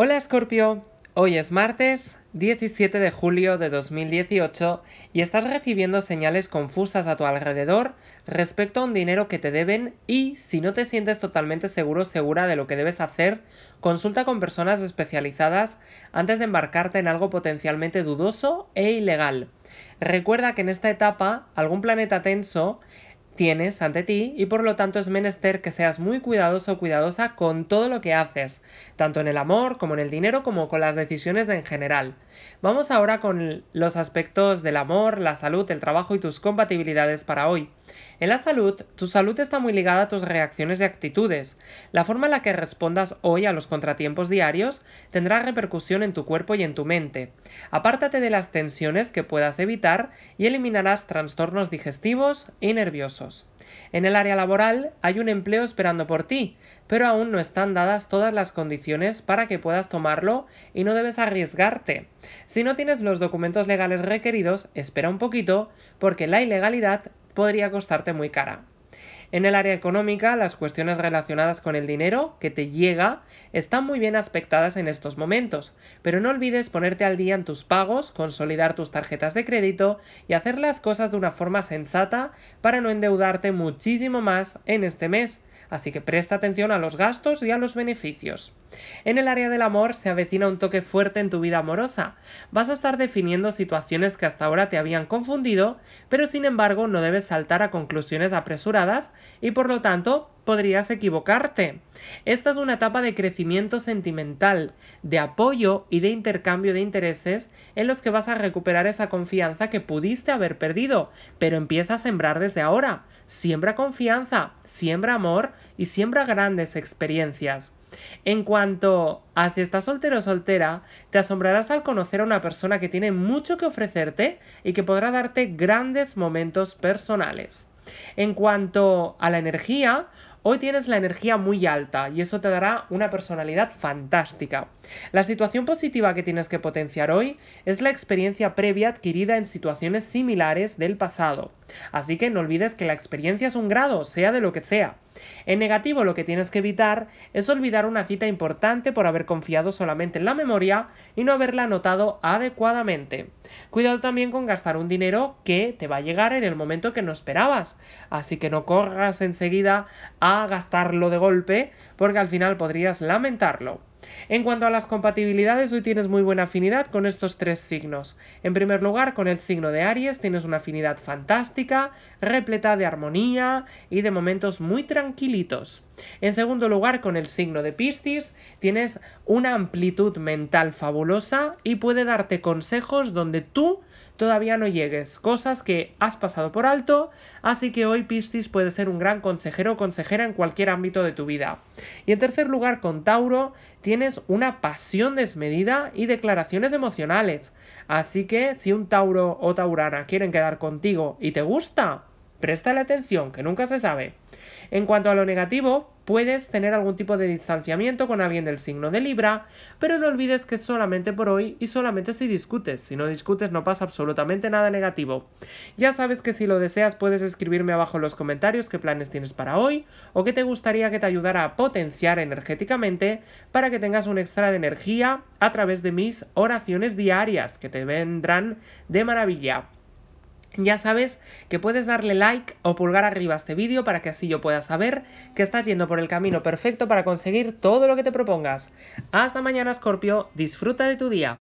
Hola Escorpio, hoy es martes 17 de julio de 2018 y estás recibiendo señales confusas a tu alrededor respecto a un dinero que te deben y si no te sientes totalmente seguro segura de lo que debes hacer, consulta con personas especializadas antes de embarcarte en algo potencialmente dudoso e ilegal. Recuerda que en esta etapa algún planeta tenso tienes ante ti y por lo tanto es menester que seas muy cuidadoso o cuidadosa con todo lo que haces, tanto en el amor como en el dinero como con las decisiones en general. Vamos ahora con los aspectos del amor, la salud, el trabajo y tus compatibilidades para hoy. En la salud, tu salud está muy ligada a tus reacciones y actitudes. La forma en la que respondas hoy a los contratiempos diarios tendrá repercusión en tu cuerpo y en tu mente. Apártate de las tensiones que puedas evitar y eliminarás trastornos digestivos y nerviosos. En el área laboral hay un empleo esperando por ti, pero aún no están dadas todas las condiciones para que puedas tomarlo y no debes arriesgarte. Si no tienes los documentos legales requeridos, espera un poquito porque la ilegalidad podría costarte muy cara. En el área económica, las cuestiones relacionadas con el dinero que te llega están muy bien aspectadas en estos momentos, pero no olvides ponerte al día en tus pagos, consolidar tus tarjetas de crédito y hacer las cosas de una forma sensata para no endeudarte muchísimo más en este mes, así que presta atención a los gastos y a los beneficios. En el área del amor se avecina un toque fuerte en tu vida amorosa. Vas a estar definiendo situaciones que hasta ahora te habían confundido, pero sin embargo no debes saltar a conclusiones apresuradas y por lo tanto podrías equivocarte. Esta es una etapa de crecimiento sentimental, de apoyo y de intercambio de intereses en los que vas a recuperar esa confianza que pudiste haber perdido, pero empieza a sembrar desde ahora. Siembra confianza, siembra amor y siembra grandes experiencias. En cuanto a si estás soltero o soltera, te asombrarás al conocer a una persona que tiene mucho que ofrecerte y que podrá darte grandes momentos personales. En cuanto a la energía, Hoy tienes la energía muy alta y eso te dará una personalidad fantástica. La situación positiva que tienes que potenciar hoy es la experiencia previa adquirida en situaciones similares del pasado. Así que no olvides que la experiencia es un grado, sea de lo que sea. En negativo lo que tienes que evitar es olvidar una cita importante por haber confiado solamente en la memoria y no haberla anotado adecuadamente. Cuidado también con gastar un dinero que te va a llegar en el momento que no esperabas, así que no corras enseguida a gastarlo de golpe porque al final podrías lamentarlo. En cuanto a las compatibilidades, hoy tienes muy buena afinidad con estos tres signos. En primer lugar, con el signo de Aries tienes una afinidad fantástica, repleta de armonía y de momentos muy tranquilitos. En segundo lugar, con el signo de Piscis tienes una amplitud mental fabulosa y puede darte consejos donde tú todavía no llegues, cosas que has pasado por alto, así que hoy Piscis puede ser un gran consejero o consejera en cualquier ámbito de tu vida. Y en tercer lugar, con Tauro, tienes una pasión desmedida y declaraciones emocionales, así que si un Tauro o Taurana quieren quedar contigo y te gusta, Préstale atención, que nunca se sabe. En cuanto a lo negativo, puedes tener algún tipo de distanciamiento con alguien del signo de Libra, pero no olvides que es solamente por hoy y solamente si discutes. Si no discutes no pasa absolutamente nada negativo. Ya sabes que si lo deseas puedes escribirme abajo en los comentarios qué planes tienes para hoy o qué te gustaría que te ayudara a potenciar energéticamente para que tengas un extra de energía a través de mis oraciones diarias que te vendrán de maravilla. Ya sabes que puedes darle like o pulgar arriba a este vídeo para que así yo pueda saber que estás yendo por el camino perfecto para conseguir todo lo que te propongas. Hasta mañana, Scorpio. Disfruta de tu día.